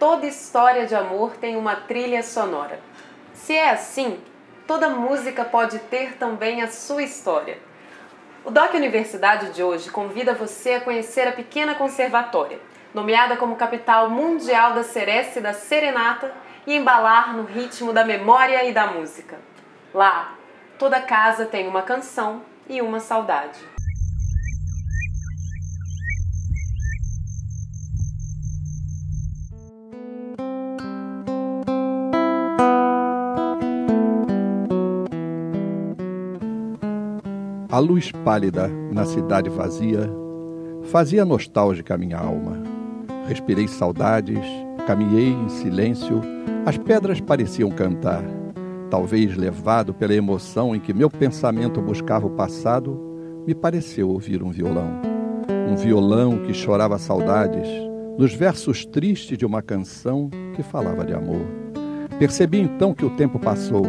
toda história de amor tem uma trilha sonora. Se é assim, toda música pode ter também a sua história. O DOC Universidade de hoje convida você a conhecer a pequena conservatória, nomeada como capital mundial da seresta e da serenata, e embalar no ritmo da memória e da música. Lá, toda casa tem uma canção e uma saudade. A luz pálida na cidade vazia fazia nostálgica a minha alma. Respirei saudades, caminhei em silêncio, as pedras pareciam cantar. Talvez levado pela emoção em que meu pensamento buscava o passado, me pareceu ouvir um violão. Um violão que chorava saudades, nos versos tristes de uma canção que falava de amor. Percebi então que o tempo passou,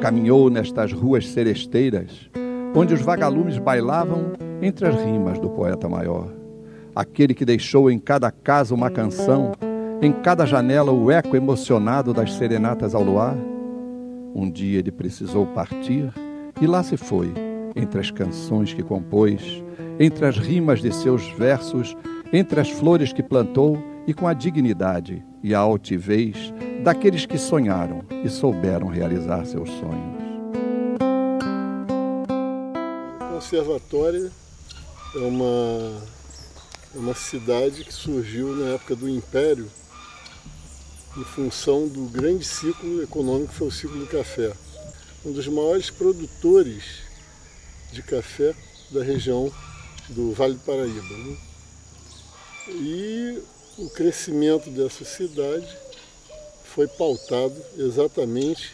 caminhou nestas ruas seresteiras, onde os vagalumes bailavam entre as rimas do poeta maior. Aquele que deixou em cada casa uma canção, em cada janela o eco emocionado das serenatas ao luar. Um dia ele precisou partir e lá se foi, entre as canções que compôs, entre as rimas de seus versos, entre as flores que plantou e com a dignidade e a altivez daqueles que sonharam e souberam realizar seus sonhos. Conservatória é uma, é uma cidade que surgiu na época do Império em função do grande ciclo econômico que foi o ciclo do café. Um dos maiores produtores de café da região do Vale do Paraíba. Né? E o crescimento dessa cidade foi pautado exatamente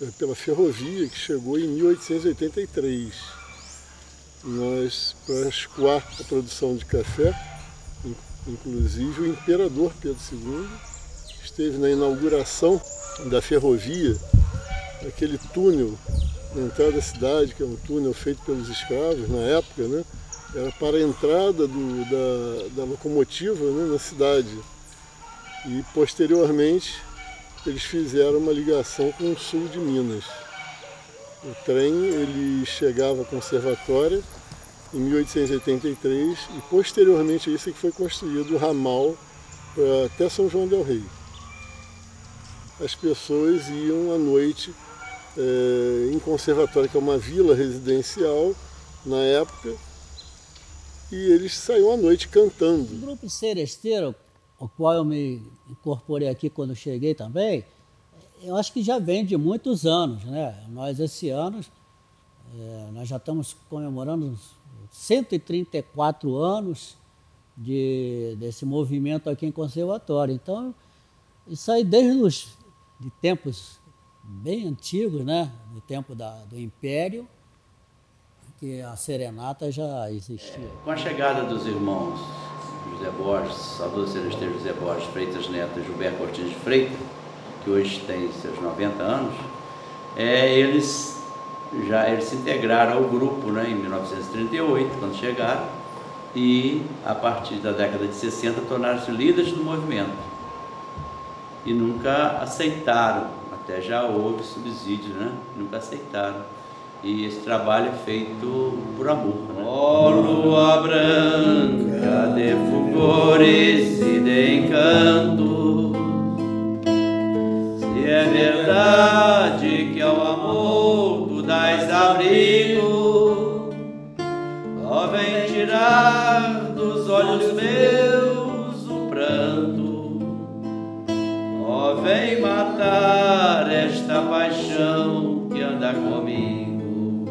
é, pela ferrovia que chegou em 1883 nós, para escoar a produção de café, inclusive o imperador Pedro II esteve na inauguração da ferrovia, aquele túnel na entrada da cidade, que é um túnel feito pelos escravos na época, né? era para a entrada do, da, da, locomotiva né, na cidade. E posteriormente eles fizeram uma ligação com o sul de Minas. O trem ele chegava à conservatória em 1883 e posteriormente a isso é que foi construído o ramal até São João del Rei. As pessoas iam à noite é, em conservatório, que é uma vila residencial na época, e eles saíam à noite cantando. O grupo Seresteiro, ao qual eu me incorporei aqui quando cheguei também, eu acho que já vem de muitos anos, né? Nós esse ano é, nós já estamos comemorando 134 anos de, desse movimento aqui em conservatório. Então, isso aí desde os de tempos bem antigos, né? Do tempo da, do Império, que a serenata já existia. Com a chegada dos irmãos José Borges, Salvador Celesteiro José Borges, Freitas Neto e Gilberto Cortins de Freitas, que hoje tem seus 90 anos, é, eles já eles se integraram ao grupo né, em 1938, quando chegaram, e a partir da década de 60 tornaram-se líderes do movimento. E nunca aceitaram, até já houve subsídio, né? Nunca aceitaram. E esse trabalho é feito por amor. Né? Oh, lua branca de fulgores e de encanto é verdade que ao amor tu dás abrigo, ó vem tirar dos olhos meus o pranto, ó vem matar esta paixão que anda comigo,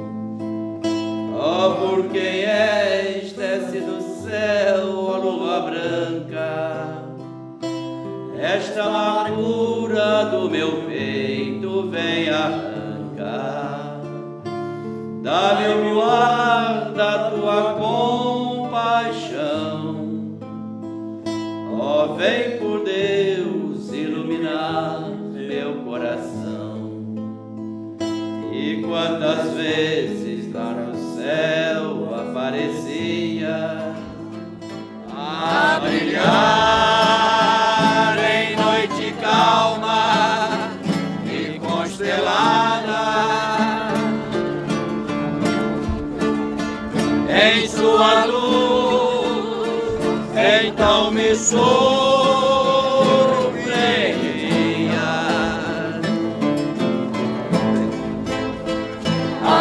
ó por quem és desce do céu, ó lua branca. Esta Dá-me o luar da tua compaixão. Ó, vem por Deus iluminar meu coração. E quantas vezes lá no céu aparecia a brilhar. Me surpreenda.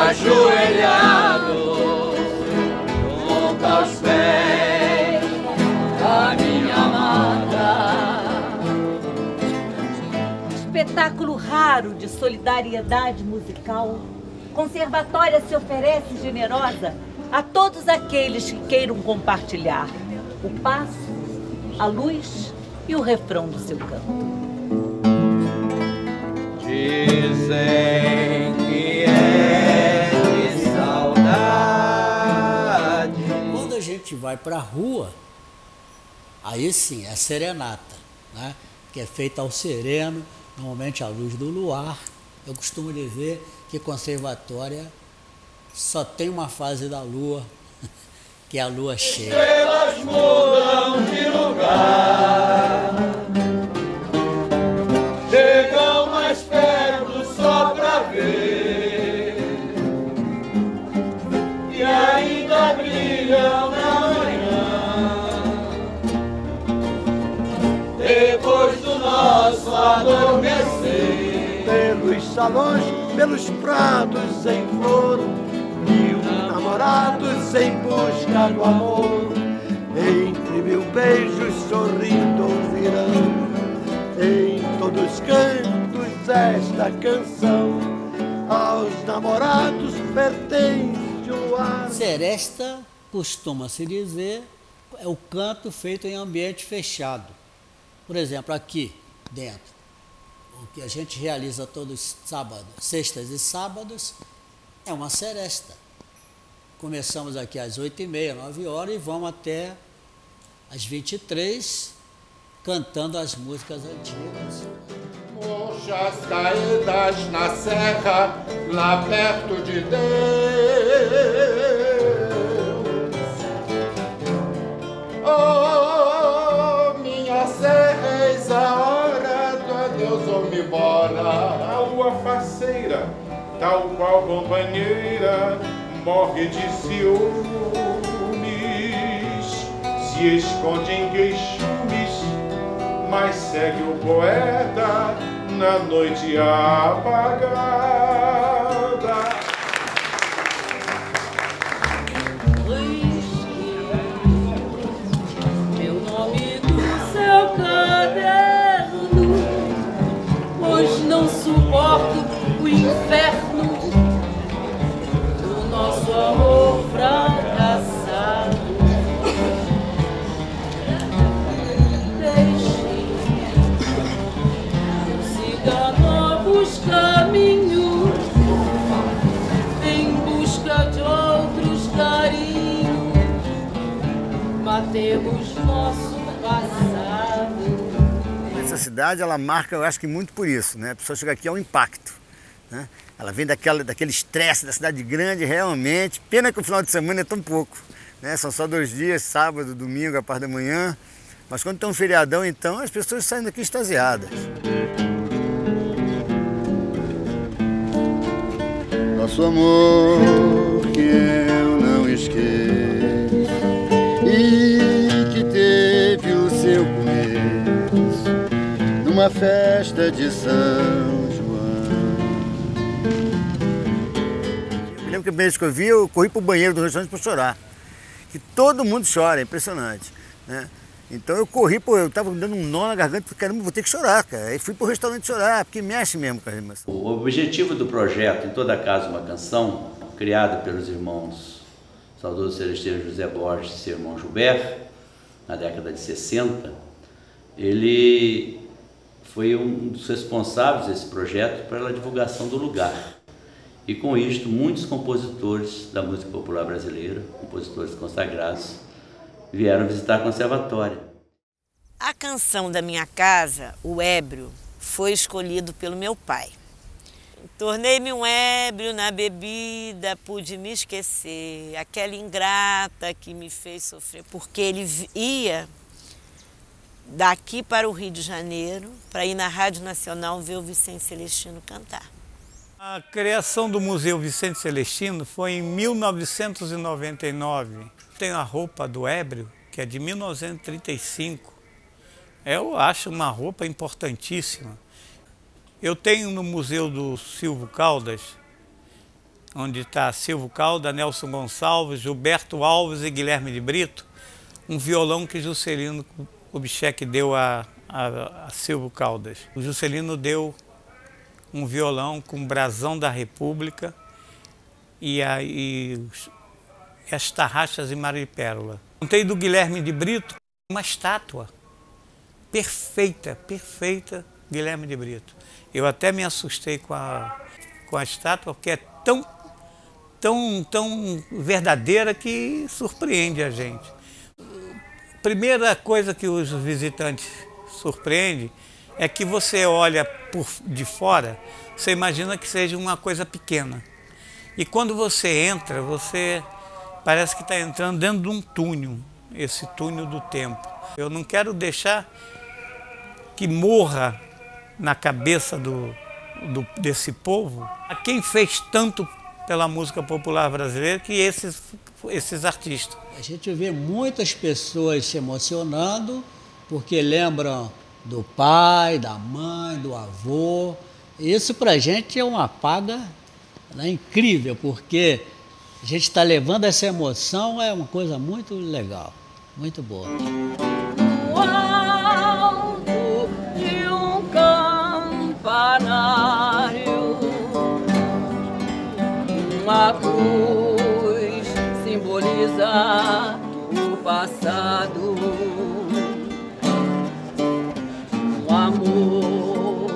Ajoelhado junto aos pés da minha amada. Espetáculo raro de solidariedade musical, Conservatória se oferece generosa a todos aqueles que queiram compartilhar o passo, a luz e o refrão do seu canto. Dizem que é de saudade. Quando a gente vai para a rua, aí sim, é serenata, né? que é feita ao sereno, normalmente à luz do luar. Eu costumo dizer que conservatória só tem uma fase da lua, que é a lua cheia. Estrelas mudam de lugar. Chegam mais perto só pra ver. E ainda brilham na manhã. Depois do nosso adormecer. pelos salões, pelos prados em flor, namorados em busca do amor, entre mil beijos sorrindo ouvirão, em todos os cantos esta canção, aos namorados pertence o ar. Seresta, costuma-se dizer, é o canto feito em ambiente fechado. Por exemplo, aqui dentro, o que a gente realiza todos sábados, sextas e sábados, é uma seresta. Começamos aqui às 8h30, 9 horas e vamos até às 23 cantando as músicas antigas. Mochas caídas na serra, lá perto de Deus. Oh, minha serra, eis a hora do adeus, vou-me embora. A lua faceira, tal qual companheira, morre de ciúmes, se esconde em queixumes, mas segue o poeta na noite apagada. Meu cidade, ela marca, eu acho que muito por isso, né? A pessoa chega aqui é um impacto, né? Ela vem daquela, daquele estresse da cidade grande, realmente. Pena que o final de semana é tão pouco, né? São só dois dias, sábado, domingo, a parte da manhã. Mas quando tem um feriadão, então, as pessoas saem daqui extasiadas. Nosso amor que eu não esqueço numa festa de São João. Eu lembro que a primeira vez que eu vi, eu corri pro banheiro do restaurante para chorar. Que todo mundo chora, é impressionante, né? Então eu corri, pô, eu tava dando um nó na garganta, falei, caramba, vou ter que chorar, cara. Aí fui pro restaurante chorar, porque mexe mesmo com a emoção. O objetivo do projeto Em Toda Casa Uma Canção, criado pelos irmãos saudoso celesteiro José Borges e seu irmão Gilberto, na década de 60, ele foi um dos responsáveis desse projeto pela divulgação do lugar. E com isto, muitos compositores da música popular brasileira, compositores consagrados, vieram visitar a conservatória. A canção da minha casa, O Ébrio, foi escolhido pelo meu pai. Tornei-me um ébrio na bebida, pude me esquecer, aquela ingrata que me fez sofrer, porque ele ia daqui para o Rio de Janeiro para ir na Rádio Nacional ver o Vicente Celestino cantar. A criação do Museu Vicente Celestino foi em 1999. Tem a roupa do ébrio, que é de 1935. Eu acho uma roupa importantíssima. Eu tenho no Museu do Silvio Caldas, onde está Silvio Caldas, Nelson Gonçalves, Gilberto Alves e Guilherme de Brito, um violão que Juscelino Kubitschek deu a, a, a Silvio Caldas. O Juscelino deu um violão com brasão da República e, a, e as tarraxas e maripérola. Contei do Guilherme de Brito uma estátua perfeita, perfeita Guilherme de Brito. Eu até me assustei com a, com a estátua, porque é tão, tão, tão verdadeira que surpreende a gente. Primeira coisa que os visitantes surpreende é que você olha por de fora, você imagina que seja uma coisa pequena. E quando você entra, você parece que está entrando dentro de um túnel, esse túnel do tempo. Eu não quero deixar que morra na cabeça do, do, desse povo a quem fez tanto pela música popular brasileira que esses, esses artistas. A gente vê muitas pessoas se emocionando porque lembram do pai, da mãe, do avô. Isso para a gente é uma paga né, incrível, porque a gente está levando essa emoção, é uma coisa muito legal, muito boa. Simboliza o passado. amor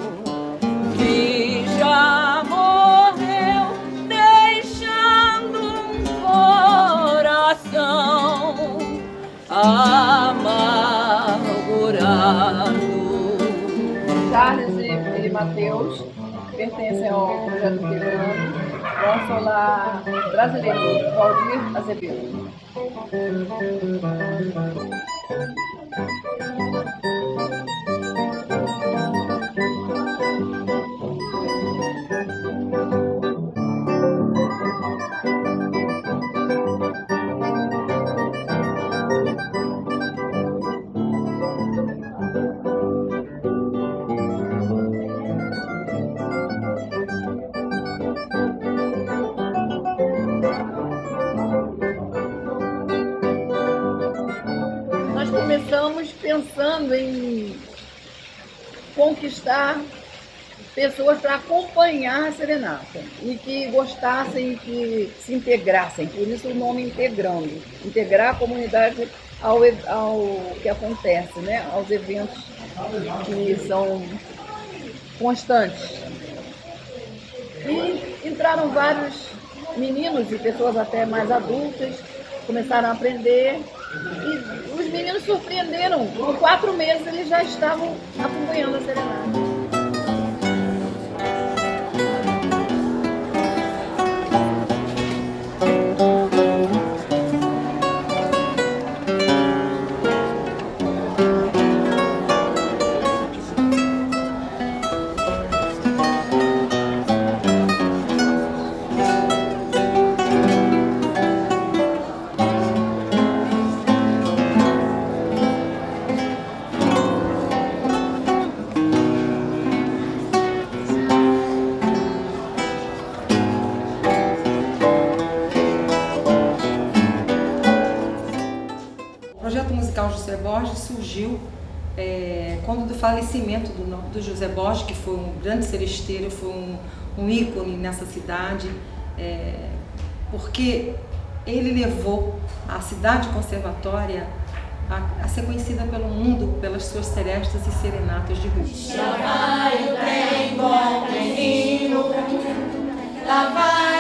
que já morreu, deixando um coração amargurado. Charles e Mateus pertencem ao projeto Pirano, vão solar brasileiro, Valdir Azevedo. Conquistar pessoas para acompanhar a serenata e que gostassem, que se integrassem, por isso o nome integrando, integrar a comunidade ao, ao que acontece, né? aos eventos que são constantes. E entraram vários meninos e pessoas até mais adultas, começaram a aprender e os meninos surpreenderam. Com quatro meses eles já estavam acompanhando a serenata. Falecimento do, do, José Borges, que foi um grande celesteiro, foi um, um ícone nessa cidade, é, porque ele levou a cidade conservatória a, a, ser conhecida pelo mundo pelas suas serestas e serenatas de Rui. Já vai o lá vai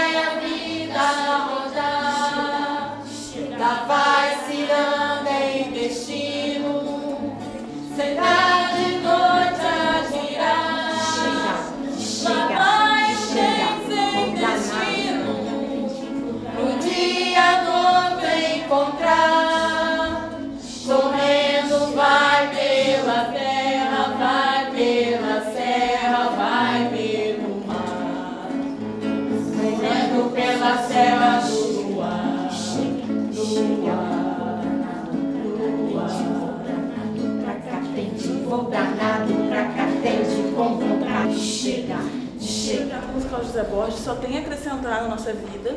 só tem a acrescentar na nossa vida,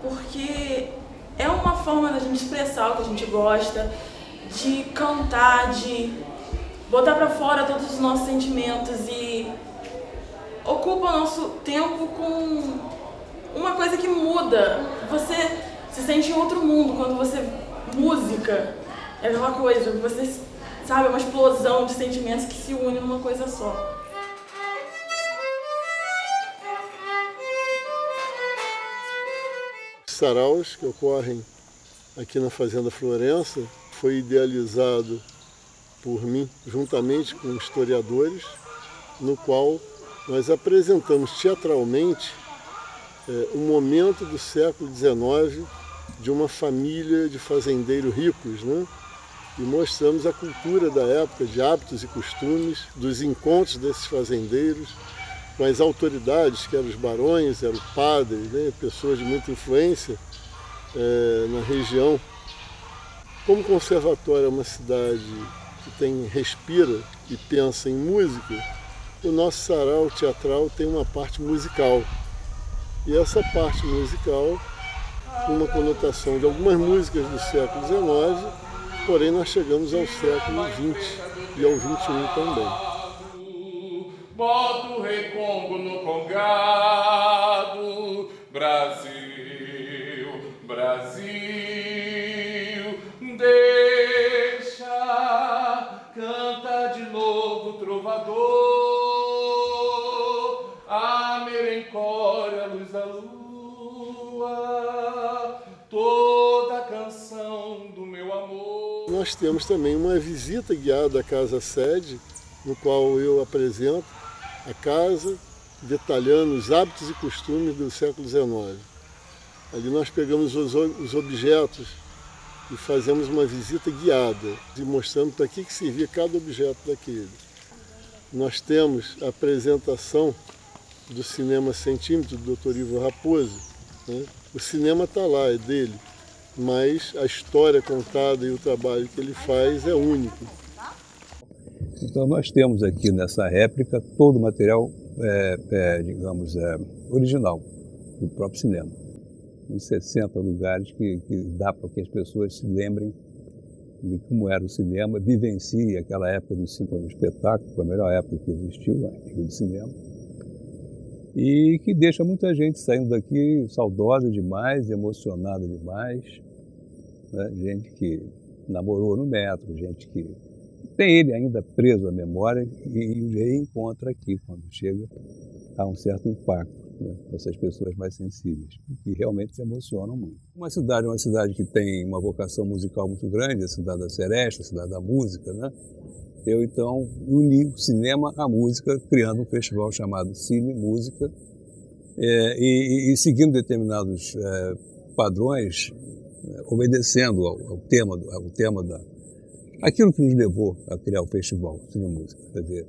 porque é uma forma da gente expressar o que a gente gosta, de cantar, de botar para fora todos os nossos sentimentos e ocupa o nosso tempo com uma coisa que muda. Você se sente em outro mundo quando você música é aquela coisa, você sabe, é uma explosão de sentimentos que se unem numa coisa só. Saraus que ocorrem aqui na Fazenda Florença foi idealizado por mim, juntamente com historiadores, no qual nós apresentamos teatralmente é, um momento do século XIX de uma família de fazendeiros ricos, né? E mostramos a cultura da época, de hábitos e costumes, dos encontros desses fazendeiros as autoridades, que eram os barões, eram padres, né? pessoas de muita influência é, na região. Como o conservatório é uma cidade que tem respira e pensa em música, o nosso sarau teatral tem uma parte musical. E essa parte musical, uma conotação de algumas músicas do século XIX, porém nós chegamos ao século XX e ao XXI também. Bota o rei Congo no congado, Brasil, Brasil, deixa, canta de novo trovador, a merencória, luz da lua, toda a canção do meu amor. Nós temos também uma visita guiada à casa sede, no qual eu apresento a casa, detalhando os hábitos e costumes do século XIX. Ali nós pegamos os, os objetos e fazemos uma visita guiada, e mostrando para que, que servia cada objeto daquele. Nós temos a apresentação do cinema centímetro do Dr. Ivo Raposo. Né? O cinema está lá, é dele, mas a história contada e o trabalho que ele faz é único. Então nós temos aqui nessa réplica todo o material, é, é, digamos, é, original do próprio cinema. Uns 60 lugares que, que dá para que as pessoas se lembrem de como era o cinema, vivenciem aquela época do cinema, espetáculo, foi a melhor época que existiu né, de cinema. E que deixa muita gente saindo daqui saudosa demais, emocionada demais. Né? Gente que namorou no metro, gente que tem ele ainda preso à memória e o reencontra aqui, quando chega a um certo impacto né, essas pessoas mais sensíveis, que realmente se emocionam muito. Uma cidade, uma cidade que tem uma vocação musical muito grande, a cidade da Seresta, a cidade da música, né? Eu então uni o cinema à música, criando um festival chamado Cine Música, é, e, e, seguindo determinados é, padrões, é, obedecendo ao, ao, tema, ao tema da, aquilo que nos levou a criar o festival Cine Música, quer dizer,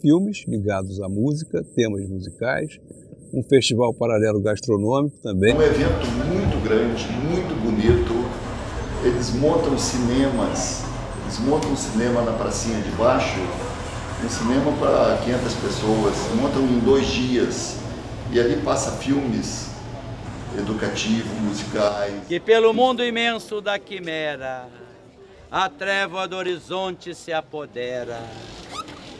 filmes ligados à música, temas musicais, um festival paralelo gastronômico também. Um evento muito grande, muito bonito. Eles montam cinemas, eles montam um cinema na pracinha de baixo, um cinema para 500 pessoas, montam em dois dias e ali passa filmes educativos, musicais. Que pelo mundo imenso da quimera a treva do horizonte se apodera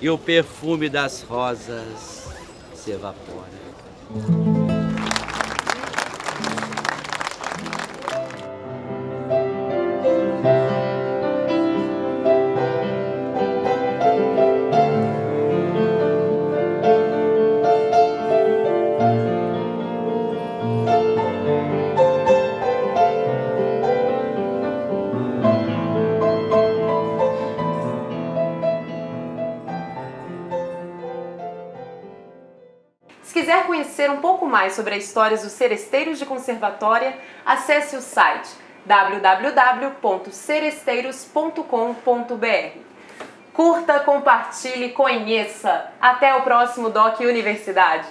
e o perfume das rosas se evapora. Quiser conhecer um pouco mais sobre as histórias dos seresteiros de conservatória, acesse o site www.seresteiros.com.br. Curta, compartilhe, conheça. Até o próximo Doc Universidade.